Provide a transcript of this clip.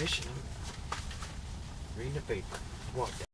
fishing. Reading the paper. Walked